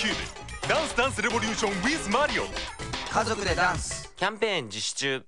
キューブ。ダンスダンスレボリューション with マリオ家族でダンス。キャンペーン実施中。